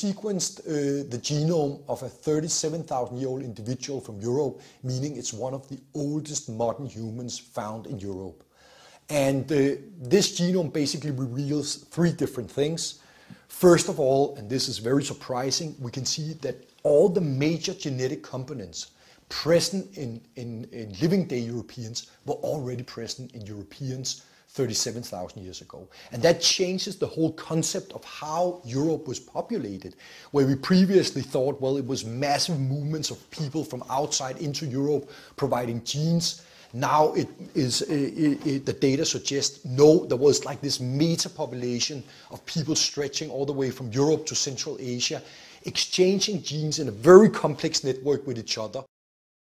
sequenced uh, the genome of a 37,000 year old individual from Europe, meaning it's one of the oldest modern humans found in Europe. And uh, this genome basically reveals three different things. First of all, and this is very surprising, we can see that all the major genetic components present in, in, in living day Europeans were already present in Europeans 37,000 years ago. And that changes the whole concept of how Europe was populated, where we previously thought, well, it was massive movements of people from outside into Europe providing genes. Now it is it, it, the data suggests no, there was like this meta population of people stretching all the way from Europe to Central Asia, exchanging genes in a very complex network with each other.